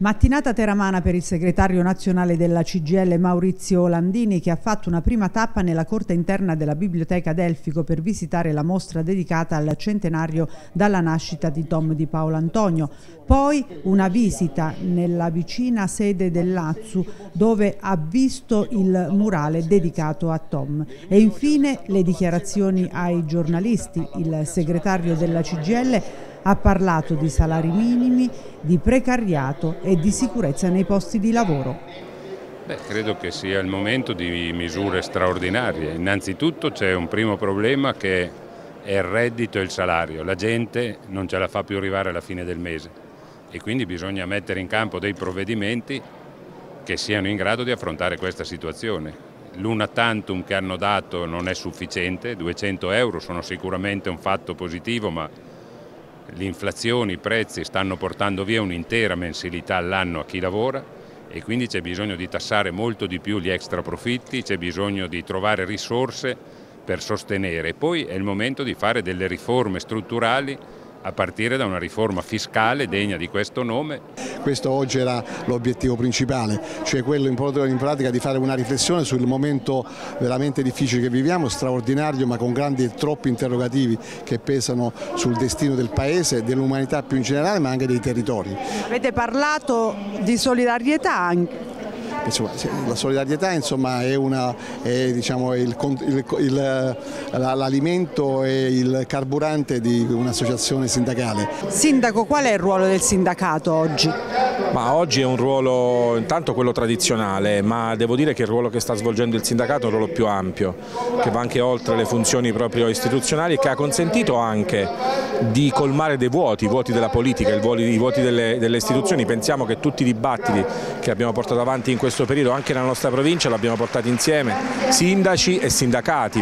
Mattinata teramana per il segretario nazionale della CGL Maurizio Landini che ha fatto una prima tappa nella corte interna della Biblioteca Delfico per visitare la mostra dedicata al centenario dalla nascita di Tom di Paolo Antonio. Poi una visita nella vicina sede dell'Azzu dove ha visto il murale dedicato a Tom. E infine le dichiarazioni ai giornalisti. Il segretario della CGL ha parlato di salari minimi, di precariato e di sicurezza nei posti di lavoro. Beh, credo che sia il momento di misure straordinarie. Innanzitutto c'è un primo problema che è il reddito e il salario. La gente non ce la fa più arrivare alla fine del mese e quindi bisogna mettere in campo dei provvedimenti che siano in grado di affrontare questa situazione. L'una tantum che hanno dato non è sufficiente, 200 euro sono sicuramente un fatto positivo ma l'inflazione, i prezzi stanno portando via un'intera mensilità all'anno a chi lavora e quindi c'è bisogno di tassare molto di più gli extra profitti, c'è bisogno di trovare risorse per sostenere. Poi è il momento di fare delle riforme strutturali a partire da una riforma fiscale degna di questo nome. Questo oggi era l'obiettivo principale, cioè quello in pratica di fare una riflessione sul momento veramente difficile che viviamo, straordinario ma con grandi e troppi interrogativi che pesano sul destino del Paese, dell'umanità più in generale ma anche dei territori. Avete parlato di solidarietà anche insomma, la solidarietà insomma, è, una, è diciamo, l'alimento e il carburante di un'associazione sindacale. Sindaco, qual è il ruolo del sindacato oggi? Ma oggi è un ruolo intanto quello tradizionale, ma devo dire che il ruolo che sta svolgendo il sindacato è un ruolo più ampio, che va anche oltre le funzioni proprio istituzionali e che ha consentito anche di colmare dei vuoti, i vuoti della politica, i vuoti delle, delle istituzioni. Pensiamo che tutti i dibattiti che abbiamo portato avanti in questo periodo anche nella nostra provincia l'abbiamo portati insieme sindaci e sindacati.